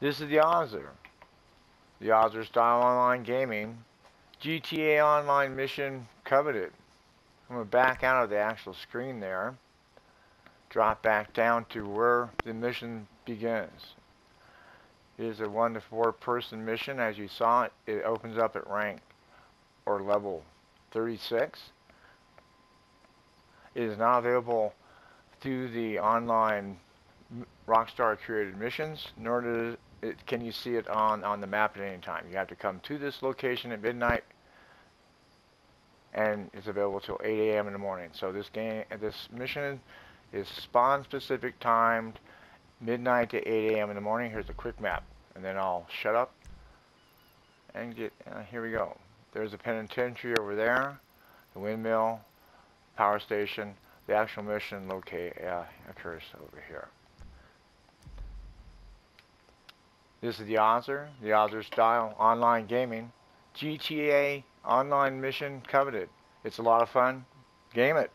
This is the OZer. The OZer Style Online Gaming. GTA Online Mission Coveted. I'm going to back out of the actual screen there. Drop back down to where the mission begins. It is a one to four person mission. As you saw, it, it opens up at rank or level 36. It is not available through the online Rockstar created missions, nor does it, can you see it on, on the map at any time. You have to come to this location at midnight and it's available till 8 a.m. in the morning. So this game, this mission is spawn specific timed midnight to 8 a.m. in the morning. Here's a quick map, and then I'll shut up and get. Uh, here we go. There's a penitentiary over there, the windmill, power station. The actual mission locate uh, occurs over here. This is the OZer, the OZer style online gaming. GTA online mission coveted. It's a lot of fun. Game it.